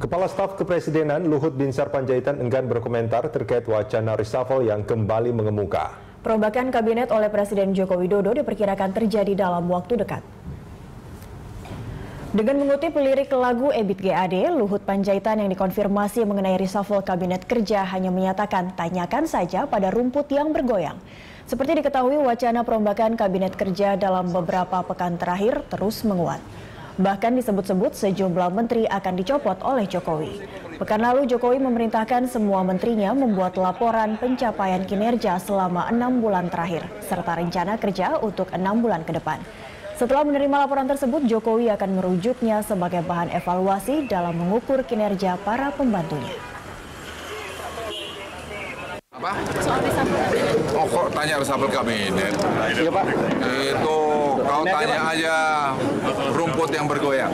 Kepala Staf Kepresidenan Luhut Binsar Panjaitan enggan berkomentar terkait wacana reshuffle yang kembali mengemuka. Perombakan kabinet oleh Presiden Joko Widodo diperkirakan terjadi dalam waktu dekat. Dengan mengutip lirik lagu Ebit GAD, Luhut Panjaitan yang dikonfirmasi mengenai reshuffle kabinet kerja hanya menyatakan tanyakan saja pada rumput yang bergoyang. Seperti diketahui wacana perombakan kabinet kerja dalam beberapa pekan terakhir terus menguat. Bahkan disebut-sebut sejumlah menteri akan dicopot oleh Jokowi. Pekan lalu Jokowi memerintahkan semua menterinya membuat laporan pencapaian kinerja selama enam bulan terakhir, serta rencana kerja untuk enam bulan ke depan. Setelah menerima laporan tersebut, Jokowi akan merujuknya sebagai bahan evaluasi dalam mengukur kinerja para pembantunya. Apa? Oh kok tanya resapel kabinet? Iya Pak. Itu tanya aja rumput yang bergoyang.